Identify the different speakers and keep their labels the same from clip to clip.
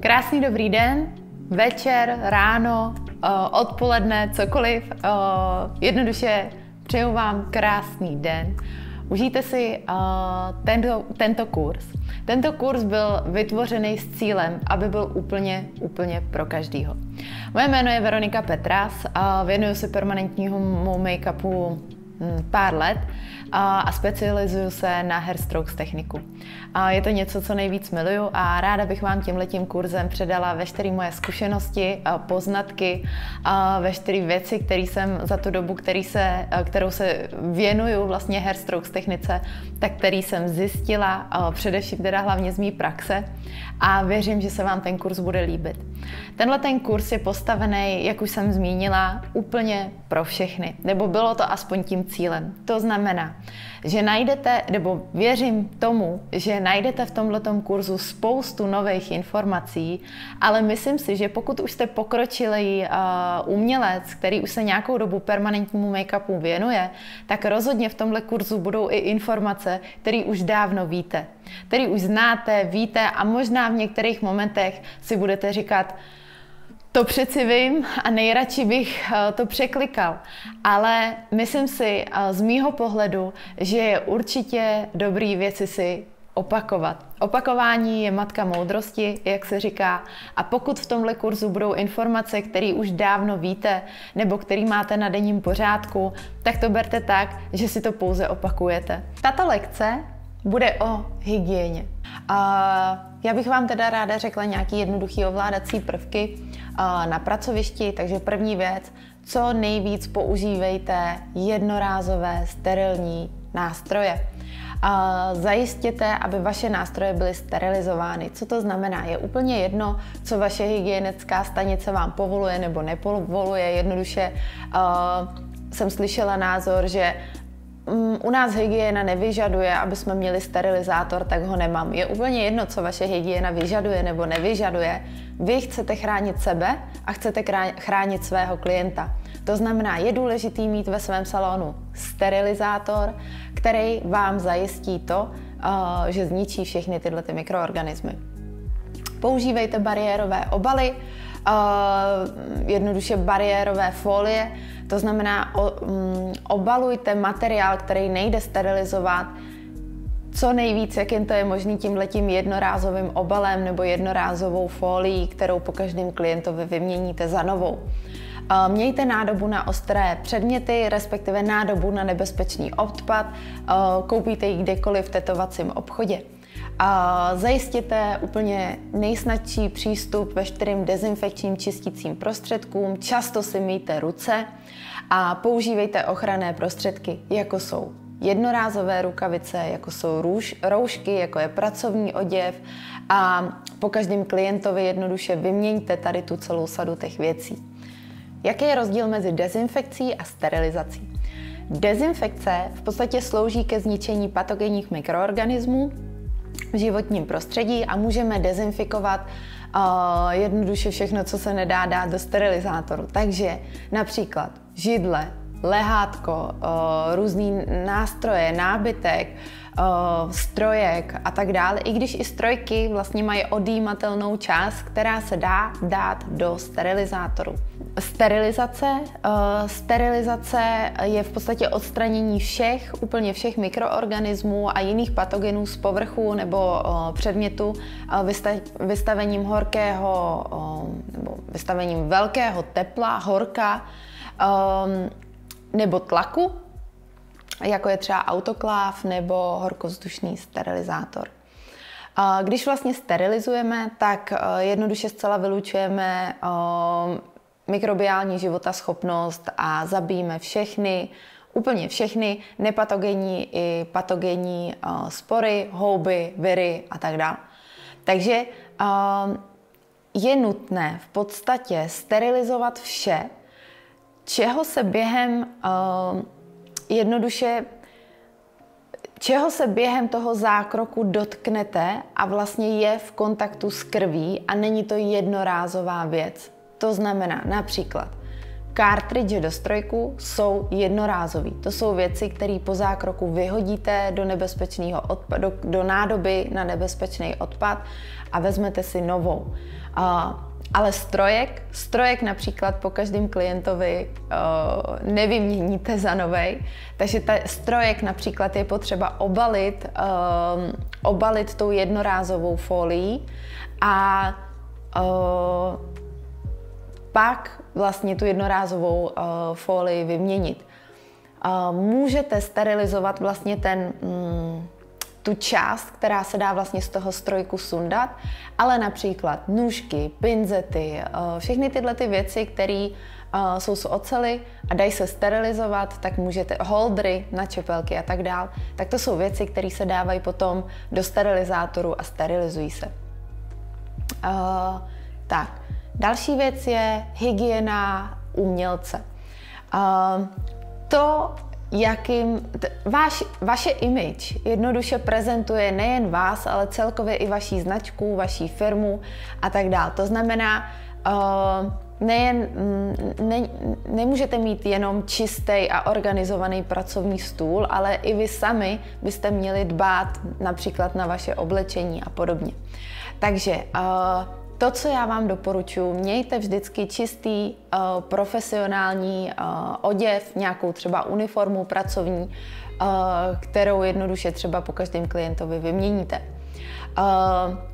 Speaker 1: Krásný dobrý den, večer, ráno, eh, odpoledne, cokoliv. Eh, jednoduše přeju vám krásný den. Užijte si uh, tento, tento kurz. Tento kurz byl vytvořený s cílem, aby byl úplně, úplně pro každýho. Moje jméno je Veronika Petras a věnuju se permanentnímu make-upu pár let a specializuju se na hairstrokes techniku. A je to něco, co nejvíc miluju a ráda bych vám tímhletím kurzem předala veškeré moje zkušenosti, a poznatky, a veškeré věci, které jsem za tu dobu, který se, kterou se věnuju vlastně hairstrokes technice, tak který jsem zjistila, především teda hlavně z mý praxe a věřím, že se vám ten kurz bude líbit. Tenhle ten kurz je postavený, jak už jsem zmínila, úplně pro všechny, nebo bylo to aspoň tím cílem. To znamená, že najdete, nebo věřím tomu, že najdete v tomto kurzu spoustu nových informací, ale myslím si, že pokud už jste pokročilý uh, umělec, který už se nějakou dobu permanentnímu make-upu věnuje, tak rozhodně v tomhle kurzu budou i informace, které už dávno víte, které už znáte, víte a možná v některých momentech si budete říkat, to přeci vím a nejradši bych eh, to překlikal. Ale myslím si eh, z mýho pohledu, že je určitě dobrý věci si opakovat. Opakování je matka moudrosti, jak se říká, a pokud v tomhle kurzu budou informace, které už dávno víte, nebo které máte na denním pořádku, tak to berte tak, že si to pouze opakujete. Tato lekce bude o hygieně. A já bych vám teda ráda řekla nějaký jednoduchý ovládací prvky na pracovišti, takže první věc, co nejvíc používejte jednorázové sterilní nástroje. Zajistěte, aby vaše nástroje byly sterilizovány. Co to znamená? Je úplně jedno, co vaše hygienická stanice vám povoluje nebo nepovoluje. Jednoduše uh, jsem slyšela názor, že u nás hygiena nevyžaduje, aby jsme měli sterilizátor, tak ho nemám. Je úplně jedno, co vaše hygiena vyžaduje nebo nevyžaduje. Vy chcete chránit sebe a chcete chránit svého klienta. To znamená, je důležitý mít ve svém salonu sterilizátor, který vám zajistí to, eh, že zničí všechny tyhle ty mikroorganismy. Používejte bariérové obaly, eh, jednoduše bariérové folie, to znamená, o, um, obalujte materiál, který nejde sterilizovat, co nejvíc, jak jen to je možný tímhletím jednorázovým obalem nebo jednorázovou folií, kterou po každém klientovi vyměníte za novou. Mějte nádobu na ostré předměty, respektive nádobu na nebezpečný odpad. Koupíte ji kdekoliv v tetovacím obchodě. Zajistěte úplně nejsnadší přístup veškerým dezinfekčním čistícím prostředkům. Často si myjte ruce a používejte ochranné prostředky, jako jsou jednorázové rukavice, jako jsou růž, roušky, jako je pracovní oděv a po každém klientovi jednoduše vyměňte tady tu celou sadu těch věcí. Jaký je rozdíl mezi dezinfekcí a sterilizací? Dezinfekce v podstatě slouží ke zničení patogenních mikroorganismů v životním prostředí a můžeme dezinfikovat uh, jednoduše všechno, co se nedá dát do sterilizátoru. Takže například židle, lehátko, uh, různý nástroje, nábytek, uh, strojek a tak dále, i když i strojky vlastně mají odjímatelnou část, která se dá dát do sterilizátoru. Sterilizace. Uh, sterilizace je v podstatě odstranění všech, úplně všech mikroorganismů a jiných patogenů z povrchu nebo předmětu vystavením horkého nebo vystavením velkého tepla, horka um, nebo tlaku, jako je třeba autokláv nebo horkozdušný sterilizátor. Když vlastně sterilizujeme, tak eh, jednoduše zcela vylučujeme eh, mikrobiální životaschopnost a zabijíme všechny, úplně všechny nepatogenní i patogenní eh, spory, houby, viry a tak dále. Takže je nutné v podstatě sterilizovat vše, čeho se během jednoduše čeho se během toho zákroku dotknete a vlastně je v kontaktu s krví a není to jednorázová věc. To znamená například Cartridge do strojku jsou jednorázový. To jsou věci, které po zákroku vyhodíte do nebezpečného odpadu, do, do nádoby na nebezpečný odpad a vezmete si novou. Uh, ale strojek, strojek například po každém klientovi uh, nevyměníte za novej, takže ta strojek například je potřeba obalit, uh, obalit tou jednorázovou folií a uh, pak vlastně tu jednorázovou uh, folii vyměnit. Uh, můžete sterilizovat vlastně ten, mm, tu část, která se dá vlastně z toho strojku sundat, ale například nůžky, pinzety, uh, všechny tyhle ty věci, které uh, jsou z ocely a dají se sterilizovat, tak můžete holdry na čepelky a tak dál, tak to jsou věci, které se dávají potom do sterilizátoru a sterilizují se. Uh, tak, Další věc je hygiena umělce. To, jakým t- váš, vaše image jednoduše prezentuje nejen vás, ale celkově i vaší značku, vaší firmu a tak dále. To znamená, uh, nejen, mm, ne, nemůžete mít jenom čistý a organizovaný pracovní stůl, ale i vy sami byste měli dbát například na vaše oblečení a podobně. Takže uh, to, co já vám doporučuji, mějte vždycky čistý, uh, profesionální uh, oděv, nějakou třeba uniformu pracovní, uh, kterou jednoduše třeba po každém klientovi vyměníte.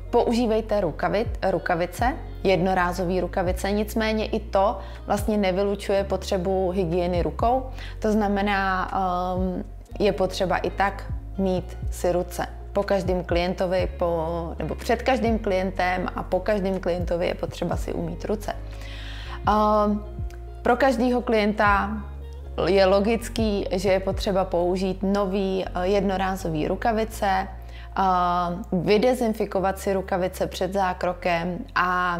Speaker 1: Používejte rukavit, rukavice, jednorázové rukavice, nicméně i to vlastně nevylučuje potřebu hygieny rukou. To znamená, um, je potřeba i tak mít si ruce po každém klientovi, po, nebo před každým klientem a po každém klientovi je potřeba si umít ruce. Uh, pro každého klienta je logický, že je potřeba použít nový uh, jednorázový rukavice, uh, vydezinfikovat si rukavice před zákrokem a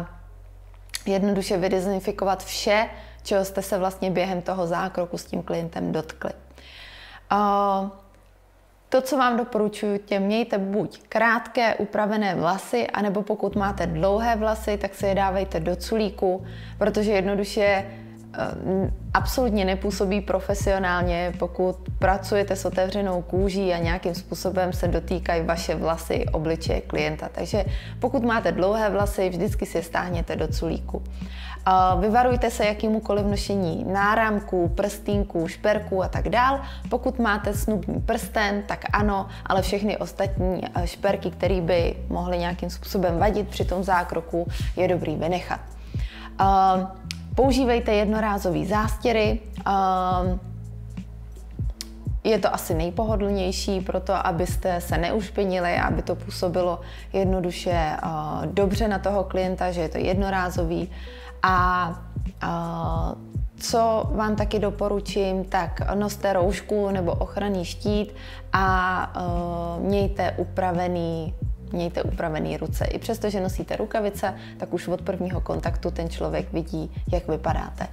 Speaker 1: jednoduše vydezinfikovat vše, čeho jste se vlastně během toho zákroku s tím klientem dotkli. To, co vám doporučuji, tě mějte buď krátké upravené vlasy, anebo pokud máte dlouhé vlasy, tak se je dávejte do culíku, protože jednoduše Eh, absolutně nepůsobí profesionálně, pokud pracujete s otevřenou kůží a nějakým způsobem se dotýkají vaše vlasy obličeje klienta. Takže pokud máte dlouhé vlasy, vždycky si je stáhněte do culíku. Vyvarujte se jakýmukoliv nošení náramků, prstýnků, šperků a tak dál. Pokud máte snubní prsten, tak ano, ale všechny ostatní eh, šperky, které by mohly nějakým způsobem vadit při tom zákroku, je dobrý vynechat. Používejte jednorázové zástěry. Ehm, je to asi nejpohodlnější pro to, abyste se neušpinili, aby to působilo jednoduše eh, dobře na toho klienta, že je to jednorázový. A eh, co vám taky doporučím, tak noste roušku nebo ochranný štít a uh, mějte upravený mějte upravený ruce. I přesto, že nosíte rukavice, tak už od prvního kontaktu ten člověk vidí, jak vypadáte.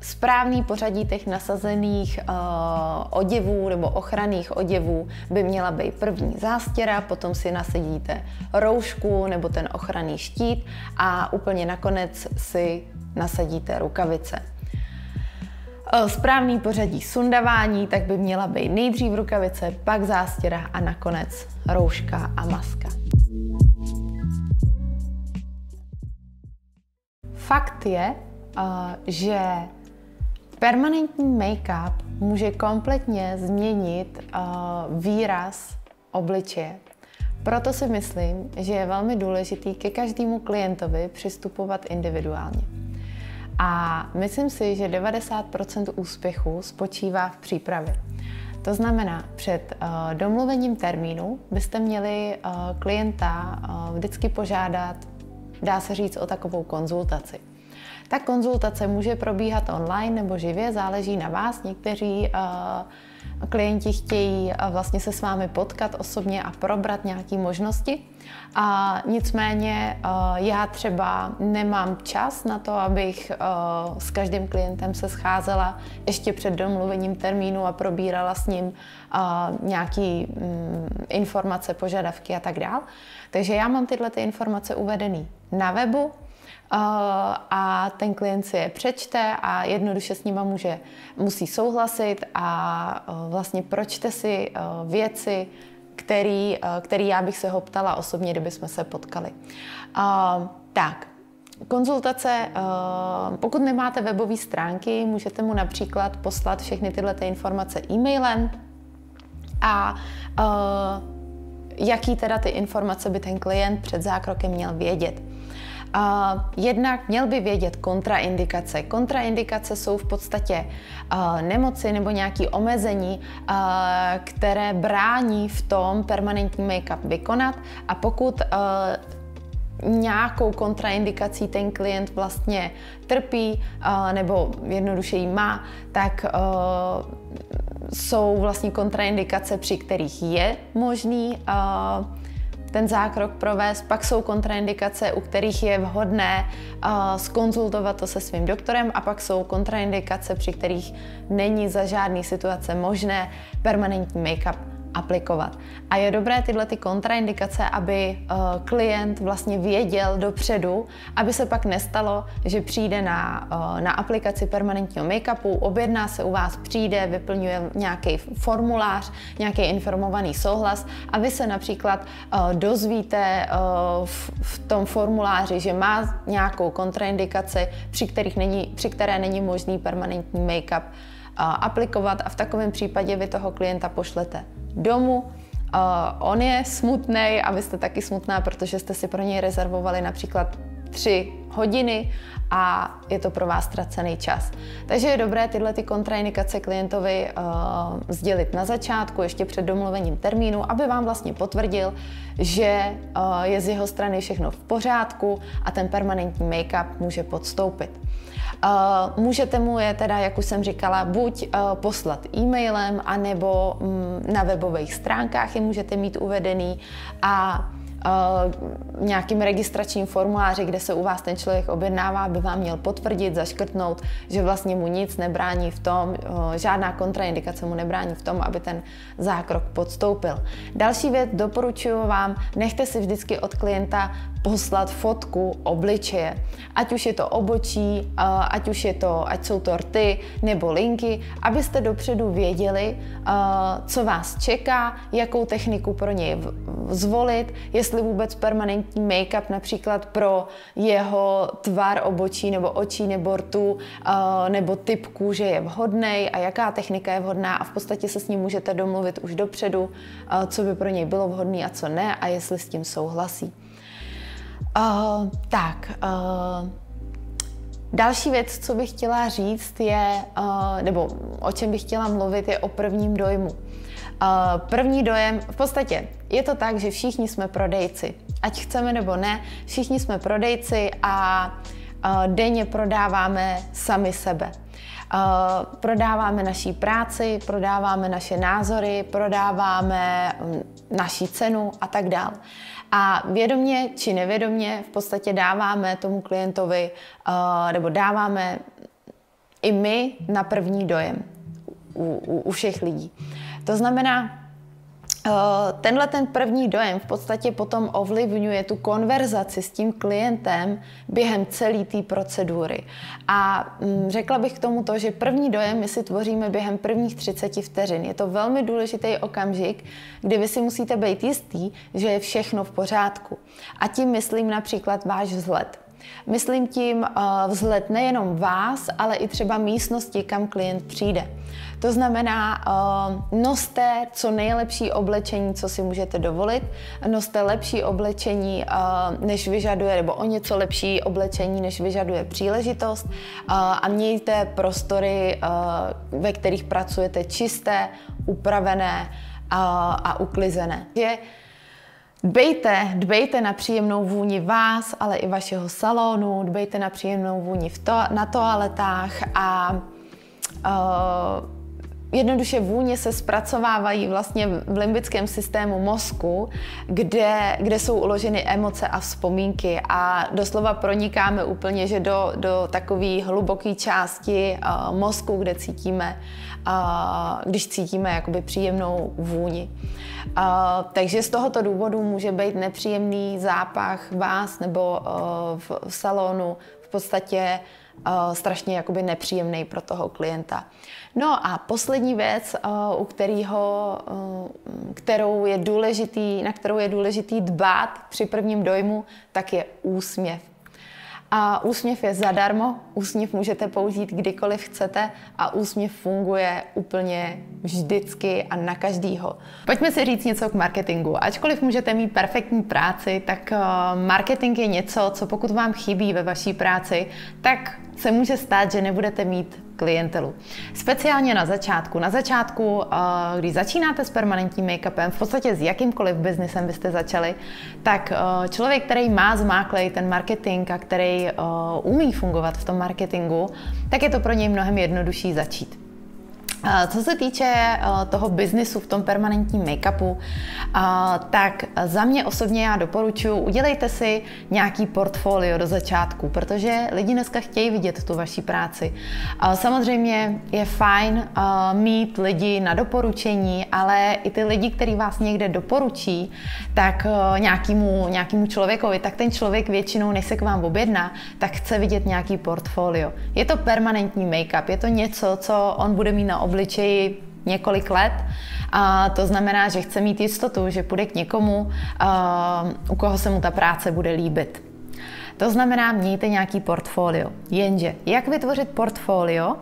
Speaker 1: Správný pořadí těch nasazených oděvů nebo ochranných oděvů by měla být první zástěra, potom si nasadíte roušku nebo ten ochranný štít a úplně nakonec si nasadíte rukavice. Eh, správný pořadí sundavání, tak by měla být nejdřív rukavice, pak zástěra a nakonec rouška a maska. Fakt je, eh, že permanentní make-up může kompletně změnit eh, výraz obličeje. Proto si myslím, že je velmi důležitý ke každému klientovi přistupovat individuálně. A myslím si, že 90% úspěchu spočívá v přípravě. To znamená, před uh, domluvením termínu byste měli uh, klienta uh, vždycky požádat, dá se říct, o takovou konzultaci. Ta konzultace může probíhat online nebo živě, záleží na vás. Někteří uh, klienti chtějí uh, vlastně se s vámi potkat osobně a probrat nějaké možnosti. A nicméně uh, já třeba nemám čas na to, abych s každým klientem se scházela ještě před domluvením termínu a probírala s ním nějaký um, informace, požadavky a tak dál. Takže já mám tyhle ty informace uvedené na webu, a ten klient si je přečte a jednoduše s nima může, musí souhlasit a vlastně pročte si věci, který, který já bych se ho ptala osobně, kdyby jsme se potkali. Tak, Konzultace, pokud nemáte webové stránky, můžete mu například poslat všechny tyhle informace e-mailem a jaký teda ty informace by ten klient před zákrokem měl vědět. Jednak měl by vědět kontraindikace. Kontraindikace jsou v podstatě nemoci nebo nějaké omezení, které brání v tom permanentní make-up vykonat a pokud nějakou kontraindikací ten klient vlastně trpí nebo jednoduše ji má, tak jsou vlastně kontraindikace, při kterých je možný ten zákrok provést. Pak jsou kontraindikace, u kterých je vhodné uh, skonzultovat to se svým doktorem a pak jsou kontraindikace, při kterých není za žádný situace možné permanentní make-up aplikovat. A je dobré tyhle ty kontraindikace, aby uh, klient vlastně věděl dopředu, aby se pak nestalo, že přijde na, uh, na aplikaci permanentního make-upu, objedná se u vás, přijde, vyplňuje nějaký formulář, nějaký informovaný souhlas a vy se například uh, dozvíte v, v tom formuláři, že má nějakou kontraindikaci, při, kterých není, při které není možný permanentní make-up aplikovat a v takovém případě vy toho klienta pošlete domů. Uh, on je smutný a vy jste taky smutná, protože jste si pro něj rezervovali například tři hodiny a je to pro vás ztracený čas. Takže je dobré tyhle ty kontraindikace klientovi uh, sdělit na začátku, ještě před domluvením termínu, aby vám vlastně potvrdil, že uh, je z jeho strany všechno v pořádku a ten permanentní make-up může podstoupit. Uh, můžete mu je teda, jak už jsem říkala, buď uh, poslat e-mailem, anebo um, na webových stránkách je můžete mít uvedený a Uh, nějakým registračním formuláři, kde se u vás ten člověk objednává, by vám měl potvrdit, zaškrtnout, že vlastně mu nic nebrání v tom, žádná kontraindikace mu nebrání v tom, aby ten zákrok podstoupil. Další věc, doporučuji vám, nechte si vždycky od klienta poslat fotku obličeje. Ať už je to obočí, ať už je to, ať jsou to rty nebo linky, abyste dopředu věděli, co vás čeká, jakou techniku pro něj zvolit, jestli vůbec permanentní make-up například pro jeho tvar obočí nebo očí nebo rtu nebo typ kůže je vhodný a jaká technika je vhodná a v podstatě se s ním můžete domluvit už dopředu, co by pro něj bylo vhodné a co ne a jestli s tím souhlasí. Uh, tak, uh, další věc, co bych chtěla říct, je, uh, nebo o čem bych chtěla mluvit, je o prvním dojmu. Uh, první dojem, v podstatě je to tak, že všichni jsme prodejci. Ať chceme nebo ne, všichni jsme prodejci a uh, denně prodáváme sami sebe. Uh, prodáváme naší práci, prodáváme naše názory, prodáváme um, naší cenu a tak dále. A vědomě či nevědomě v podstatě dáváme tomu klientovi, uh, nebo dáváme i my na první dojem u, u, u všech lidí. To znamená, Eh, tenhle ten první dojem v podstatě potom ovlivňuje tu konverzaci s tím klientem během celé té procedury. A mm, řekla bych k tomu to, že první dojem my si tvoříme během prvních 30 vteřin. Je to velmi důležitý okamžik, kdy vy si musíte být jistý, že je všechno v pořádku. A tím myslím například váš vzhled. Myslím tím uh, vzhled nejenom vás, ale i třeba místnosti, kam klient přijde. To znamená, uh, noste co nejlepší oblečení, co si můžete dovolit, noste lepší oblečení, uh, než vyžaduje, nebo o něco lepší oblečení, než vyžaduje příležitost a mějte prostory, ve kterých pracujete čisté, upravené a, a uklizené. Je, Dbejte, dbejte na příjemnou vůni vás, ale i vašeho salonu, dbejte na příjemnou vůni v to, na toaletách a uh, Jednoduše vůně se zpracovávají vlastně v limbickém systému mozku, kde, kde jsou uloženy emoce a vzpomínky. A doslova pronikáme úplně, že do, do takové hluboké části uh, mozku, kde cítíme, uh, když cítíme jakoby příjemnou vůni. Uh, takže z tohoto důvodu může být nepříjemný zápach vás nebo uh, v, v salonu v podstatě uh, strašně jakoby nepříjemný pro toho klienta. No a poslední věc, uh, u kterého, uh, kterou je důležitý, na kterou je důležitý dbát při prvním dojmu, tak je úsměv. A úsměv je zadarmo, úsměv můžete použít kdykoliv chcete a úsměv funguje úplně vždycky a na každýho. Pojďme si říct něco k marketingu. Ačkoliv můžete mít perfektní práci, tak marketing je něco, co pokud vám chybí ve vaší práci, tak se může stát, že nebudete mít klientelu. Speciálně na začátku. Na začátku, eh, když začínáte s permanentním make-upem, v podstatě s jakýmkoliv biznesem byste začali, tak eh, člověk, který má zmáklej ten marketing a který eh, umí fungovat v tom marketingu, tak je to pro něj mnohem jednodušší začít. Co se týče eh, toho biznisu v tom permanentním make-upu, eh, tak za mě osobně já doporučuji, udělejte si nějaký portfolio do začátku, protože lidi dneska chtějí vidět tu vaši práci. Samozřejmě je fajn eh, mít lidi na doporučení, ale i ty lidi, který vás někde doporučí, tak nějakému, nějakému člověkovi, tak ten člověk většinou, než se k vám objedná, tak chce vidět nějaký portfolio. Je to permanentní make-up, je to něco, co on bude mít na obličeji několik let. A to znamená, že chce mít jistotu, že půjde k někomu, u koho se mu ta práce bude líbit. To znamená, mějte nějaký portfolio. Jenže, jak vytvořit portfolio,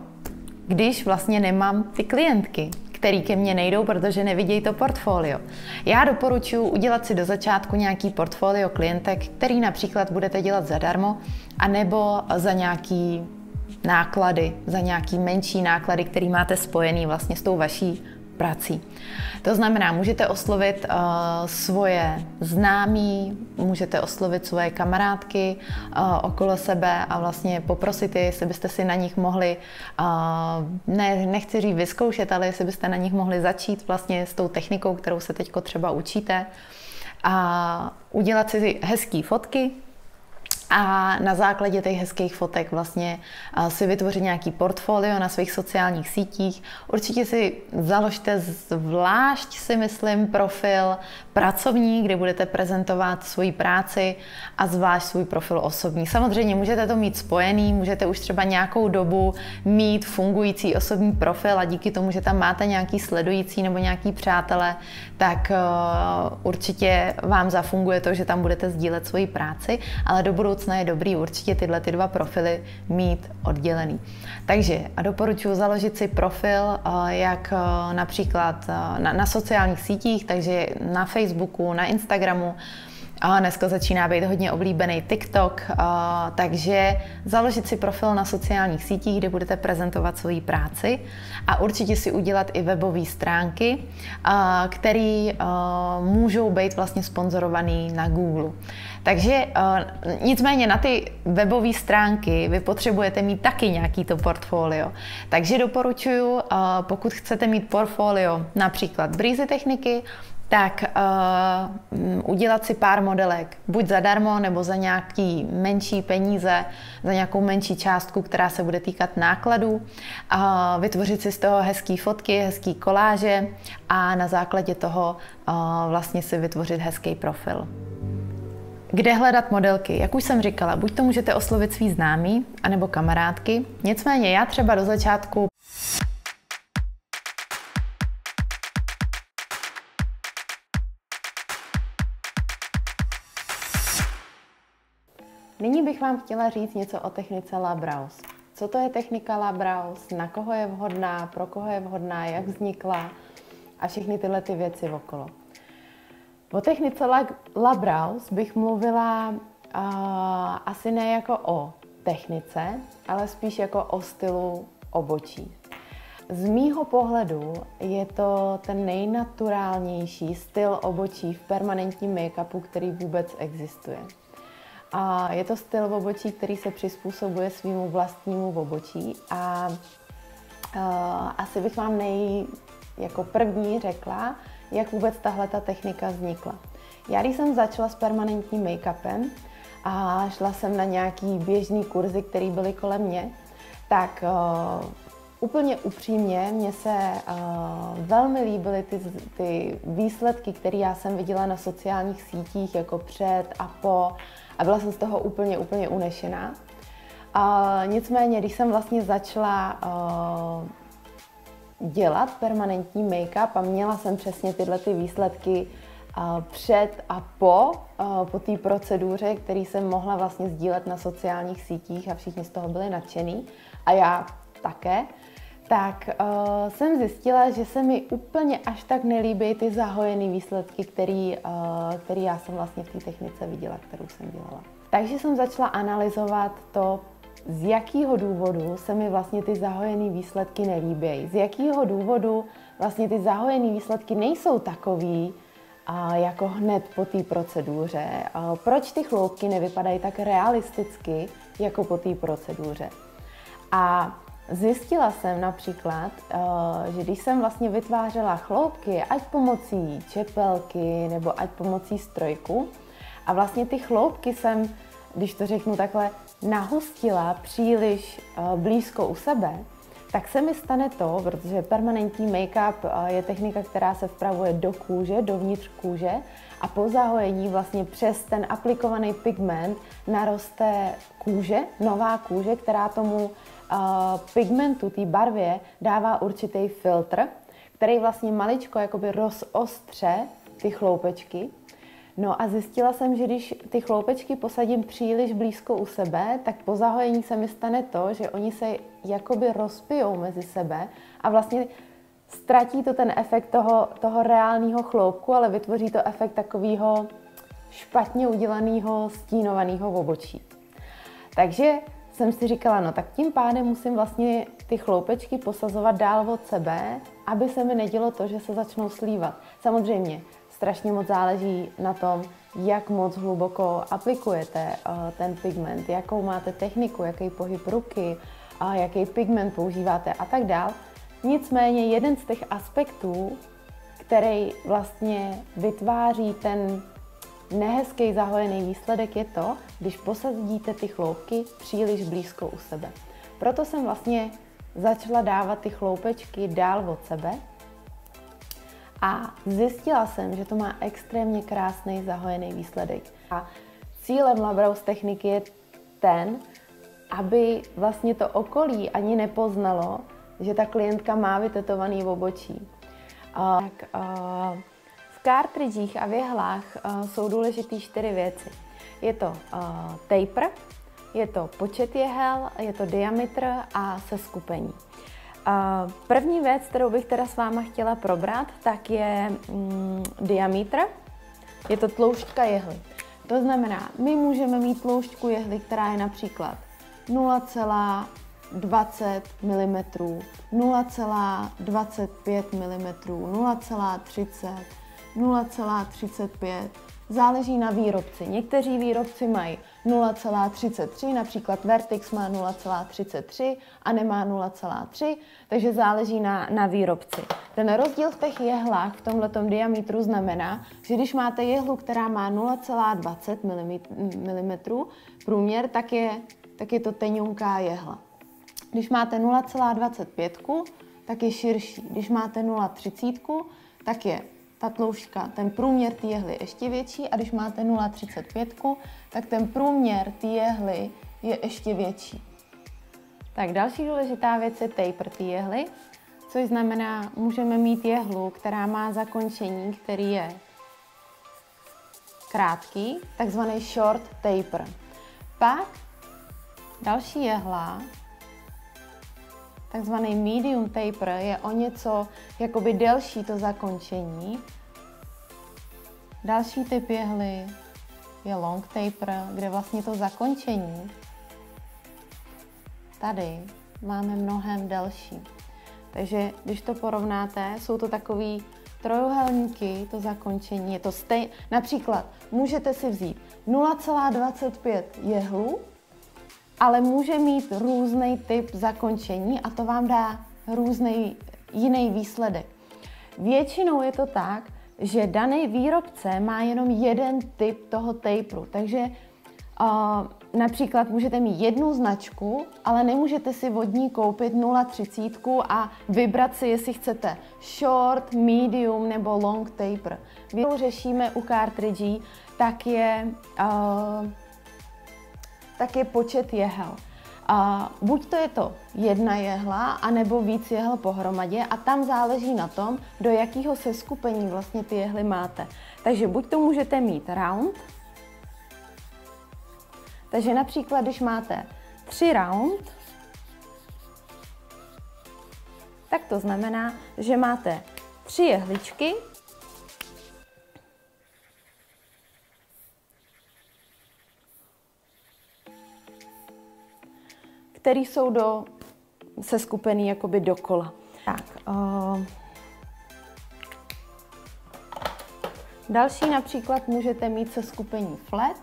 Speaker 1: když vlastně nemám ty klientky, který ke mně nejdou, protože nevidějí to portfolio. Já doporučuji udělat si do začátku nějaký portfolio klientek, který například budete dělat zadarmo, anebo za nějaký náklady, za nějaký menší náklady, který máte spojený vlastně s tou vaší prací. To znamená, můžete oslovit uh, svoje známí, můžete oslovit svoje kamarádky uh, okolo sebe a vlastně poprosit je, jestli byste si na nich mohli, uh, ne, nechci říct vyzkoušet, ale jestli byste na nich mohli začít vlastně s tou technikou, kterou se teď třeba učíte a udělat si hezké fotky, a na základě těch hezkých fotek vlastně si vytvořit nějaký portfolio na svých sociálních sítích. Určitě si založte zvlášť, si myslím, profil pracovní, kde budete prezentovat svoji práci a zvlášť svůj profil osobní. Samozřejmě můžete to mít spojený, můžete už třeba nějakou dobu mít fungující osobní profil a díky tomu, že tam máte nějaký sledující nebo nějaký přátelé, tak uh, určitě vám zafunguje to, že tam budete sdílet svoji práci, ale do budoucna je dobrý určitě tyhle ty dva profily mít oddělený. Takže a doporučuji založit si profil, uh, jak uh, například na, na sociálních sítích, takže na Facebooku, na Instagramu, a dneska začíná být hodně oblíbený TikTok, a, takže založit si profil na sociálních sítích, kde budete prezentovat svoji práci a určitě si udělat i webové stránky, které můžou být vlastně sponzorované na Google. Takže nicméně na ty webové stránky vy potřebujete mít taky nějaký to portfolio. Takže doporučuji, pokud chcete mít portfolio například Breezy techniky, tak uh, udělat si pár modelek, buď zadarmo, nebo za nějaký menší peníze, za nějakou menší částku, která se bude týkat nákladů, uh, vytvořit si z toho hezký fotky, hezký koláže a na základě toho uh, vlastně si vytvořit hezký profil. Kde hledat modelky? Jak už jsem říkala, buď to můžete oslovit svý známý, anebo kamarádky. Nicméně já třeba do začátku Nyní bych vám chtěla říct něco o technice Labraus. Co to je technika Labraus, na koho je vhodná, pro koho je vhodná, jak vznikla a všechny tyhle ty věci okolo. O technice Labraus bych mluvila uh, asi ne jako o technice, ale spíš jako o stylu obočí. Z mýho pohledu je to ten nejnaturálnější styl obočí v permanentním make-upu, který vůbec existuje. A je to styl obočí, který se přizpůsobuje svýmu vlastnímu obočí a uh, asi bych vám nej jako první řekla, jak vůbec tahle ta technika vznikla. Já když jsem začala s permanentním make-upem a šla jsem na nějaký běžný kurzy, které byly kolem mě, tak uh, úplně upřímně mně se uh, velmi líbily ty, ty výsledky, které já jsem viděla na sociálních sítích jako před a po a byla jsem z toho úplně, úplně unešená. Uh, nicméně, když jsem vlastně začala uh, dělat permanentní make-up a měla jsem přesně tyhle ty výsledky uh, před a po, uh, po té proceduře, který jsem mohla vlastně sdílet na sociálních sítích a všichni z toho byli nadšený a já také, tak uh, jsem zjistila, že se mi úplně až tak nelíbí ty zahojené výsledky, který, uh, který já jsem vlastně v té technice viděla, kterou jsem dělala. Takže jsem začala analyzovat to, z jakého důvodu se mi vlastně ty zahojené výsledky nelíbí. Z jakého důvodu vlastně ty zahojené výsledky nejsou takový, a jako hned po té proceduře. A proč ty chloupky nevypadají tak realisticky jako po té proceduře? A Zjistila jsem například, eh, že když jsem vlastně vytvářela chloupky, ať pomocí čepelky nebo ať pomocí strojku, a vlastně ty chloupky jsem, když to řeknu takhle, nahustila příliš eh, blízko u sebe, tak se mi stane to, protože permanentní make-up eh, je technika, která se vpravuje do kůže, dovnitř kůže a po zahojení vlastně přes ten aplikovaný pigment naroste kůže, nová kůže, která tomu pigmentu, té barvě, dává určitý filtr, který vlastně maličko jakoby rozostře ty chloupečky. No a zjistila jsem, že když ty chloupečky posadím příliš blízko u sebe, tak po zahojení se mi stane to, že oni se jakoby rozpijou mezi sebe a vlastně ztratí to ten efekt toho, toho reálného chloupku, ale vytvoří to efekt takového špatně udělaného stínovaného obočí. Takže jsem si říkala, no tak tím pádem musím vlastně ty chloupečky posazovat dál od sebe, aby se mi nedělo to, že se začnou slívat. Samozřejmě, strašně moc záleží na tom, jak moc hluboko aplikujete uh, ten pigment, jakou máte techniku, jaký pohyb ruky, uh, jaký pigment používáte a tak dál. Nicméně jeden z těch aspektů, který vlastně vytváří ten Nehezký zahojený výsledek je to, když posadíte ty chloupky příliš blízko u sebe. Proto jsem vlastně začala dávat ty chloupečky dál od sebe a zjistila jsem, že to má extrémně krásný zahojený výsledek. A cílem Labrouse techniky je ten, aby vlastně to okolí ani nepoznalo, že ta klientka má vytetovaný obočí. A, tak, a, kartridžích a věhlách uh, jsou důležité čtyři věci. Je to uh, taper, je to počet jehel, je to diametr a seskupení. Uh, první věc, kterou bych teda s váma chtěla probrat, tak je um, diametr. Je to tloušťka jehly. To znamená, my můžeme mít tloušťku jehly, která je například 0,20 mm, 0,25 mm, 0,30 0,35. Záleží na výrobci. Někteří výrobci mají 0,33, například Vertix má 0,33 a nemá 0,3, takže záleží na, na výrobci. Ten rozdíl v těch jehlách v tomto diametru znamená, že když máte jehlu, která má 0,20 mm průměr, tak je, tak je to teňunká jehla. Když máte 0,25, tak je širší. Když máte 0,30, tak je ta tloušťka, ten průměr té jehly je ještě větší a když máte 0,35, tak ten průměr té jehly je ještě větší. Tak další důležitá věc je taper té jehly, což znamená, můžeme mít jehlu, která má zakončení, který je krátký, takzvaný short taper. Pak další jehla takzvaný medium taper je o něco jakoby delší to zakončení. Další typ jehly je long taper, kde vlastně to zakončení tady máme mnohem delší. Takže když to porovnáte, jsou to takový trojuhelníky, to zakončení, je to stej... Například můžete si vzít 0,25 jehlu ale může mít různý typ zakončení a to vám dá různý jiný výsledek. Většinou je to tak, že daný výrobce má jenom jeden typ toho taperu, takže uh, například můžete mít jednu značku, ale nemůžete si od ní koupit 0,30 a vybrat si, jestli chcete short, medium nebo long taper. Když řešíme u cartridge, tak je, uh, tak je počet jehel. A buď to je to jedna jehla, anebo víc jehel pohromadě a tam záleží na tom, do jakého seskupení vlastně ty jehly máte. Takže buď to můžete mít round, takže například, když máte tři round, tak to znamená, že máte tři jehličky který jsou do, se skupený jakoby dokola. Tak, uh, další například můžete mít se skupení flat.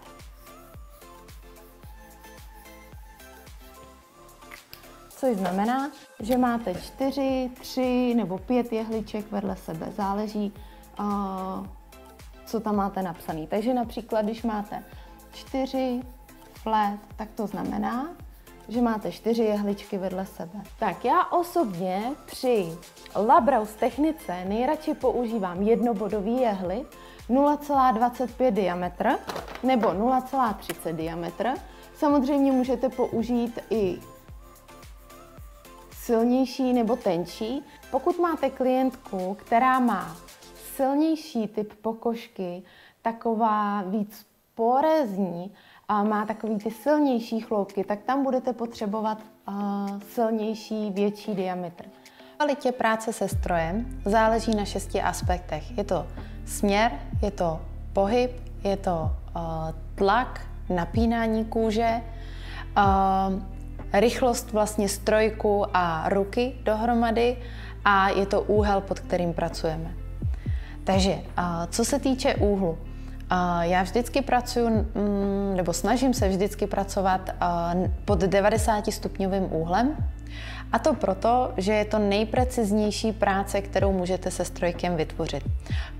Speaker 1: Což znamená, že máte čtyři, tři nebo pět jehliček vedle sebe. Záleží, uh, co tam máte napsaný. Takže například, když máte čtyři flat, tak to znamená, že máte čtyři jehličky vedle sebe. Tak já osobně při Labraus technice nejradši používám jednobodový jehly 0,25 diametr nebo 0,30 diametr. Samozřejmě můžete použít i silnější nebo tenčí. Pokud máte klientku, která má silnější typ pokožky, taková víc porezní, a má takový ty silnější chloupky, tak tam budete potřebovat uh, silnější, větší diametr. Kvalitě práce se strojem záleží na šesti aspektech. Je to směr, je to pohyb, je to uh, tlak, napínání kůže, uh, rychlost vlastně strojku a ruky dohromady a je to úhel, pod kterým pracujeme. Takže co se týče úhlu, já vždycky pracuji, mm, nebo snažím se vždycky pracovat pod 90 stupňovým úhlem. A to proto, že je to nejpreciznější práce, kterou můžete se strojkem vytvořit.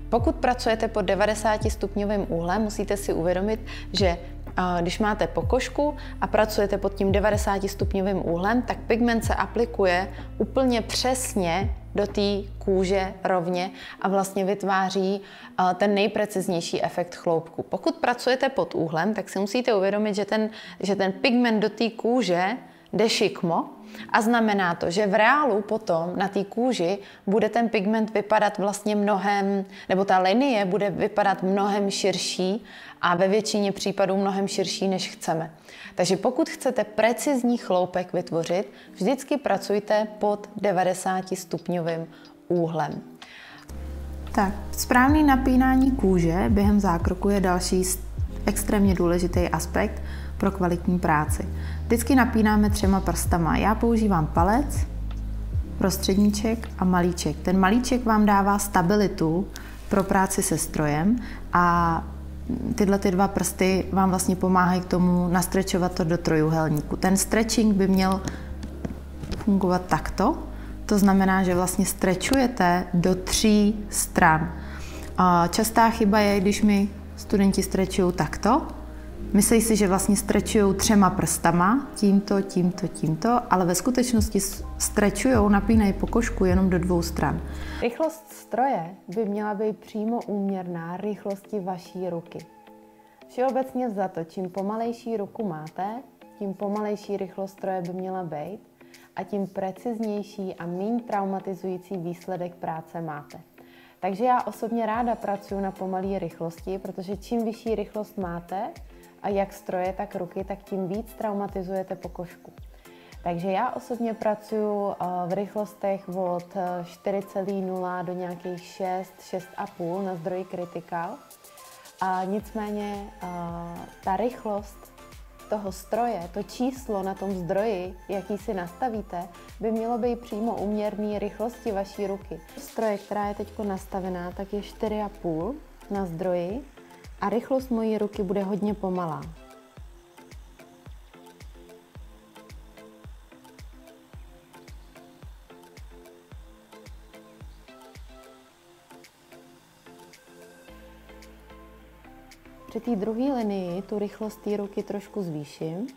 Speaker 1: Pokud pracujete pod 90 stupňovým úhlem, musíte si uvědomit, že když máte pokožku a pracujete pod tím 90 stupňovým úhlem, tak pigment se aplikuje úplně přesně do té kůže rovně a vlastně vytváří ten nejpreciznější efekt chloupku. Pokud pracujete pod úhlem, tak si musíte uvědomit, že ten, že ten pigment do té kůže jde šikmo a znamená to, že v reálu potom na té kůži bude ten pigment vypadat vlastně mnohem, nebo ta linie bude vypadat mnohem širší a ve většině případů mnohem širší, než chceme. Takže pokud chcete precizní chloupek vytvořit, vždycky pracujte pod 90 stupňovým úhlem. Tak, správný napínání kůže během zákroku je další extrémně důležitý aspekt pro kvalitní práci. Vždycky napínáme třema prstama. Já používám palec, prostředníček a malíček. Ten malíček vám dává stabilitu pro práci se strojem a tyhle ty dva prsty vám vlastně pomáhají k tomu nastrečovat to do trojuhelníku. Ten stretching by měl fungovat takto, to znamená, že vlastně strečujete do tří stran. Častá chyba je, když mi studenti strečují takto, Myslí si, že vlastně strečují třema prstama, tímto, tímto, tímto, ale ve skutečnosti strečují, napínají pokožku jenom do dvou stran. Rychlost stroje by měla být přímo úměrná rychlosti vaší ruky. Všeobecně za to, čím pomalejší ruku máte, tím pomalejší rychlost stroje by měla být a tím preciznější a méně traumatizující výsledek práce máte. Takže já osobně ráda pracuji na pomalé rychlosti, protože čím vyšší rychlost máte, a jak stroje, tak ruky, tak tím víc traumatizujete pokožku. Takže já osobně pracuji eh, v rychlostech od 4,0 eh, do nějakých 6, 6,5 na zdroji Critical. A nicméně eh, ta rychlost toho stroje, to číslo na tom zdroji, jaký si nastavíte, by mělo být přímo uměrný rychlosti vaší ruky. Stroje, která je teď nastavená, tak je 4,5 na zdroji a rychlost mojí ruky bude hodně pomalá. Při té druhé linii tu rychlost té ruky trošku zvýším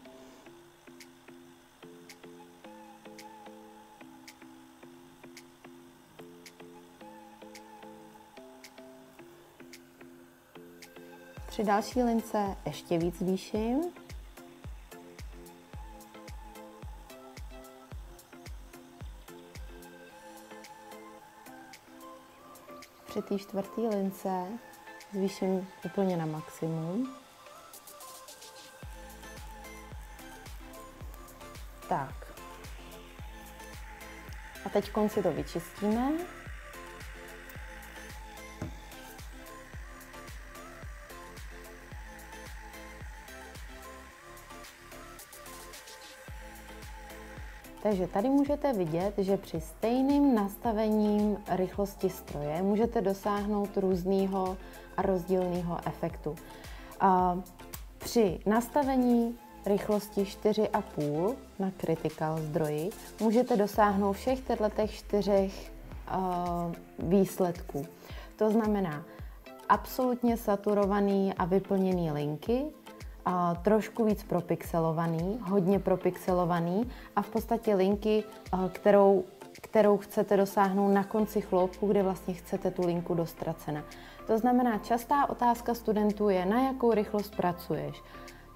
Speaker 1: Při další lince ještě víc zvýším. Při té čtvrté lince zvýším úplně na maximum. Tak. A teď konci to vyčistíme. Takže tady můžete vidět, že při stejným nastavením rychlosti stroje můžete dosáhnout různého a rozdílného efektu. A při nastavení rychlosti 4,5 na critical zdroji můžete dosáhnout všech těchto čtyřech výsledků. To znamená absolutně saturovaný a vyplněný linky, a trošku víc propixelovaný, hodně propixelovaný a v podstatě linky, kterou, kterou chcete dosáhnout na konci chloupku, kde vlastně chcete tu linku dostracena. To znamená, častá otázka studentů je, na jakou rychlost pracuješ.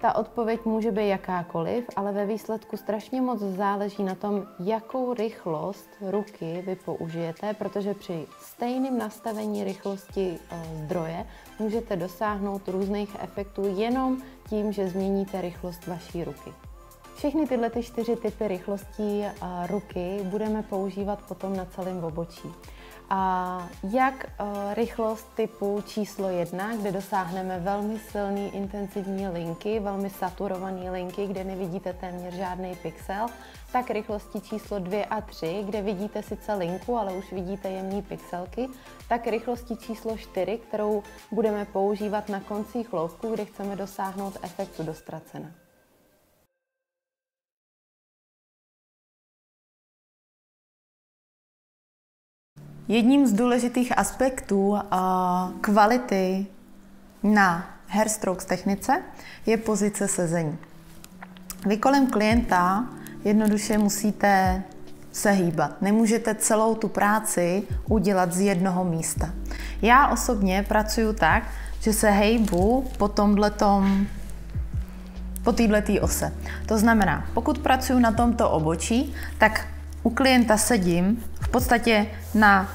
Speaker 1: Ta odpověď může být jakákoliv, ale ve výsledku strašně moc záleží na tom, jakou rychlost ruky vy použijete, protože při stejném nastavení rychlosti eh, zdroje můžete dosáhnout různých efektů jenom tím, že změníte rychlost vaší ruky. Všechny tyhle ty čtyři typy rychlostí eh, ruky budeme používat potom na celém obočí. A jak uh, rychlost typu číslo jedna, kde dosáhneme velmi silný intenzivní linky, velmi saturované linky, kde nevidíte téměř žádný pixel, tak rychlosti číslo 2 a 3, kde vidíte sice linku, ale už vidíte jemné pixelky, tak rychlosti číslo 4, kterou budeme používat na konci chloupku, kde chceme dosáhnout efektu dostracena. Jedním z důležitých aspektů kvality na hairstrokes technice je pozice sezení. Vy kolem klienta jednoduše musíte se hýbat. Nemůžete celou tu práci udělat z jednoho místa. Já osobně pracuji tak, že se hejbu po tomhletom po této ose. To znamená, pokud pracuji na tomto obočí, tak u klienta sedím podstatě na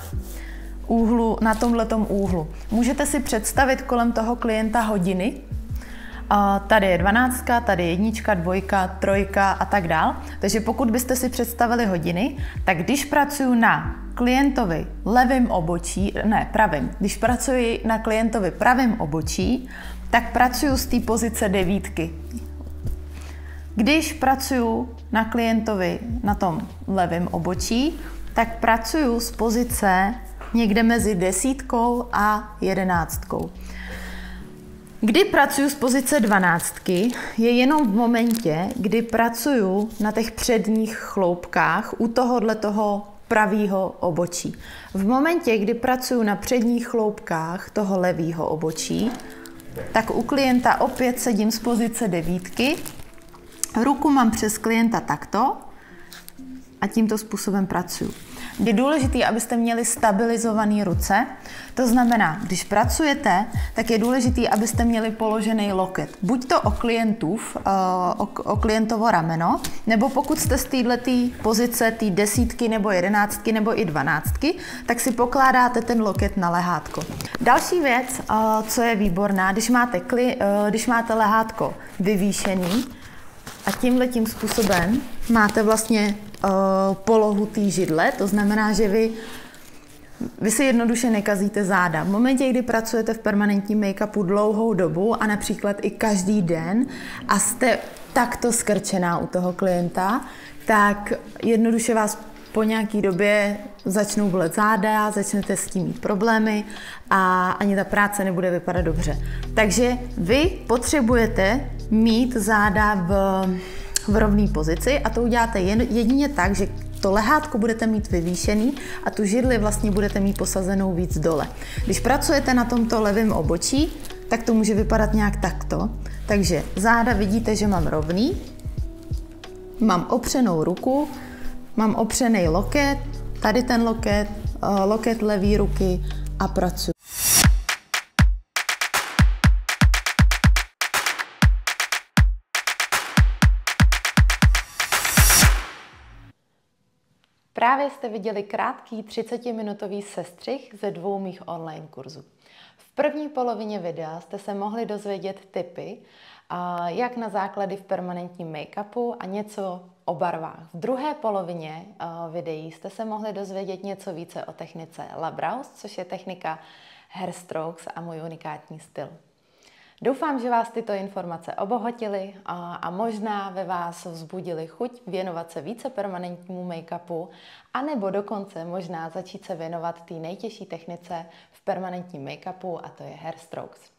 Speaker 1: úhlu, na tomhletom úhlu. Můžete si představit kolem toho klienta hodiny. Tady je dvanáctka, tady je jednička, dvojka, trojka a tak dál. Takže pokud byste si představili hodiny, tak když pracuji na klientovi levém obočí, ne pravým, když pracuji na klientovi pravým obočí, tak pracuji z té pozice devítky. Když pracuji na klientovi na tom levém obočí, tak pracuji z pozice někde mezi desítkou a jedenáctkou. Kdy pracuji z pozice dvanáctky, je jenom v momentě, kdy pracuji na těch předních chloupkách u tohohle toho pravýho obočí. V momentě, kdy pracuji na předních chloupkách toho levého obočí, tak u klienta opět sedím z pozice devítky Ruku mám přes klienta takto a tímto způsobem pracuji. Je důležité, abyste měli stabilizované ruce. To znamená, když pracujete, tak je důležité, abyste měli položený loket. Buď to o klientův, eh, o, klientovo rameno, nebo pokud jste z této pozice, té desítky nebo jedenáctky nebo i dvanáctky, tak si pokládáte ten loket na lehátko. Další věc, eh, co je výborná, když máte, kli, eh, když máte lehátko vyvýšený, a tímhle tím způsobem máte vlastně polohu té židle, to znamená, že vy vy si jednoduše nekazíte záda. V momentě, kdy pracujete v permanentním make-upu dlouhou dobu a například i každý den a jste takto skrčená u toho klienta, tak jednoduše vás po nějaký době začnou bolet záda, začnete s tím mít problémy a ani ta práce nebude vypadat dobře. Takže vy potřebujete mít záda v, v rovné pozici a to uděláte jen, jedině tak, že to lehátko budete mít vyvýšený a tu židli vlastně budete mít posazenou víc dole. Když pracujete na tomto levém obočí, tak to může vypadat nějak takto. Takže záda vidíte, že mám rovný, mám opřenou ruku, mám opřený loket, tady ten loket, eh, loket levý ruky a pracuji. Právě jste viděli krátký 30-minutový sestřih ze dvou mých online kurzů. V první polovině videa jste se mohli dozvědět tipy, jak na základy v permanentním make-upu a něco o barvách. V druhé polovině videí jste se mohli dozvědět něco více o technice Labrows, což je technika Hairstrokes a můj unikátní styl. Doufám, že vás tyto informace obohotily a, a možná ve vás vzbudili chuť věnovat se více permanentnímu make-upu, anebo dokonce možná začít se věnovat té nejtěžší technice v permanentním make-upu a to je hair strokes.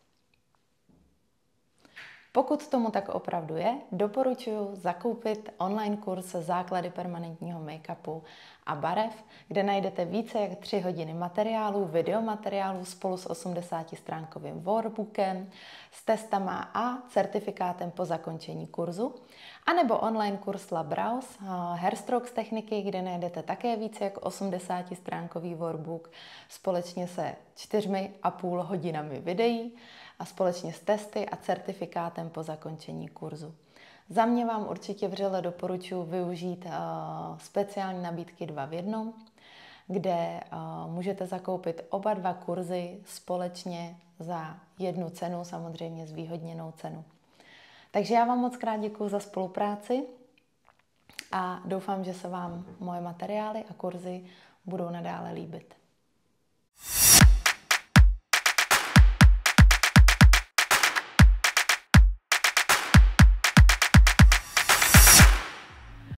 Speaker 1: Pokud tomu tak opravdu je, doporučuji zakoupit online kurz Základy permanentního make-upu a barev, kde najdete více jak 3 hodiny materiálů, videomateriálů spolu s 80-stránkovým workbookem, s testama a certifikátem po zakončení kurzu, anebo online kurz Labrows eh, Hairstrokes techniky, kde najdete také více jak 80-stránkový workbook společně se 4,5 hodinami videí, a společně s testy a certifikátem po zakončení kurzu. Za mě vám určitě vřele doporučuji využít uh, speciální nabídky dva v jednom, kde uh, můžete zakoupit oba dva kurzy společně za jednu cenu, samozřejmě zvýhodněnou cenu. Takže já vám moc krát děkuji za spolupráci a doufám, že se vám moje materiály a kurzy budou nadále líbit.